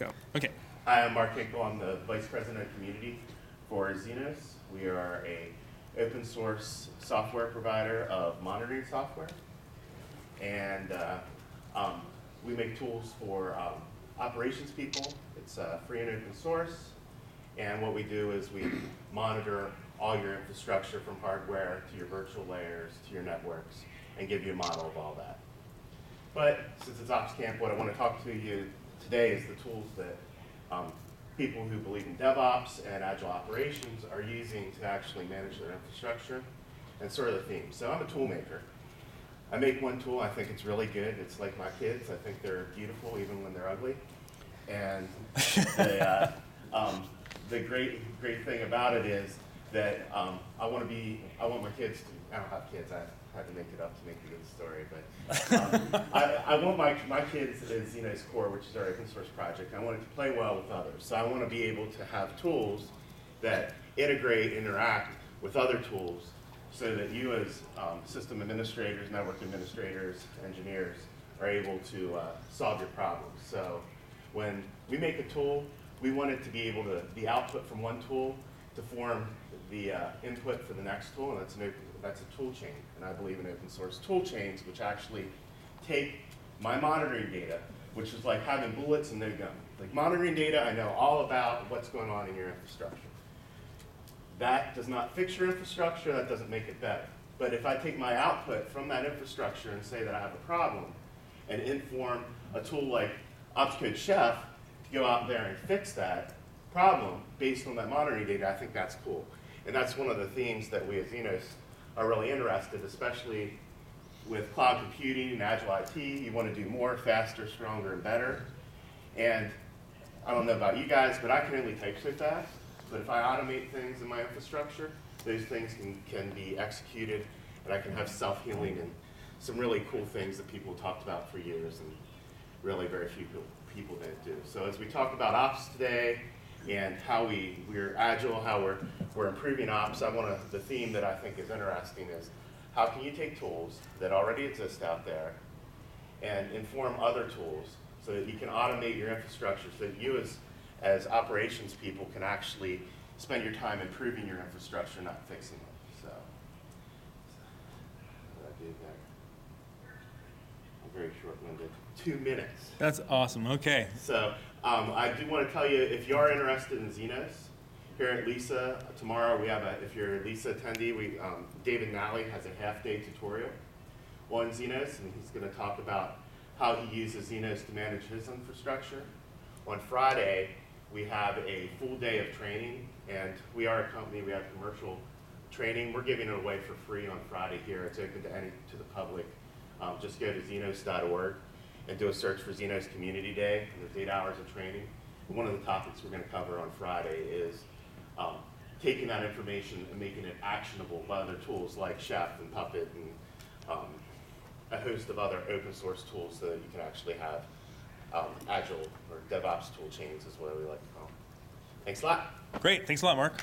Go. Okay. Hi, I'm Mark Hinkle. I'm the Vice President of Community for Zenoss. We are a open source software provider of monitoring software. And uh, um, we make tools for um, operations people. It's uh, free and open source. And what we do is we monitor all your infrastructure from hardware to your virtual layers to your networks and give you a model of all that. But since it's Ops Camp, what I want to talk to you today is the tools that um, people who believe in DevOps and agile operations are using to actually manage their infrastructure and sort of the theme. So I'm a tool maker. I make one tool, I think it's really good. It's like my kids. I think they're beautiful even when they're ugly. And the, uh, um, the great, great thing about it is that um, I want to be, I want my kids to, I don't have kids, I had to make it up to make a good story, but um, I, I want my, my kids at Zenoss Core, which is our open source project, I want it to play well with others. So I want to be able to have tools that integrate, interact with other tools so that you as um, system administrators, network administrators, engineers are able to uh, solve your problems. So when we make a tool, we want it to be able to, the output from one tool to form the uh, input for the next tool, and that's, an open, that's a tool chain. And I believe in open source tool chains, which actually take my monitoring data, which is like having bullets and no gun. Like monitoring data, I know all about what's going on in your infrastructure. That does not fix your infrastructure, that doesn't make it better. But if I take my output from that infrastructure and say that I have a problem, and inform a tool like Opscode Chef to go out there and fix that problem based on that monitoring data, I think that's cool. And that's one of the themes that we at Zenoss are really interested, especially with cloud computing and agile IT. You want to do more, faster, stronger, and better. And I don't know about you guys, but I can only type so fast. But if I automate things in my infrastructure, those things can, can be executed, and I can have self-healing and some really cool things that people talked about for years, and really very few people, people that do. So as we talk about ops today, and how we, we're agile, how we're, we're improving ops, I want to, the theme that I think is interesting is how can you take tools that already exist out there and inform other tools so that you can automate your infrastructure so that you as, as operations people can actually spend your time improving your infrastructure, not fixing it. So, what did I do there? I'm very short-winded. Two minutes. That's awesome. Okay. So um, I do want to tell you, if you are interested in Zenoss, here at LISA, tomorrow we have a, if you're a LISA attendee, we, um, David Nalley has a half-day tutorial on Zenoss, and he's going to talk about how he uses Zenoss to manage his infrastructure. On Friday, we have a full day of training, and we are a company, we have commercial training. We're giving it away for free on Friday here. It's open to any, to the public. Um, just go to zenoss.org and do a search for Zenoss Community Day, there's eight hours of training. And one of the topics we're going to cover on Friday is um, taking that information and making it actionable by other tools like Chef and Puppet and um, a host of other open source tools so that you can actually have um, agile or DevOps tool chains is what we like to call them. Thanks a lot. Great. Thanks a lot, Mark.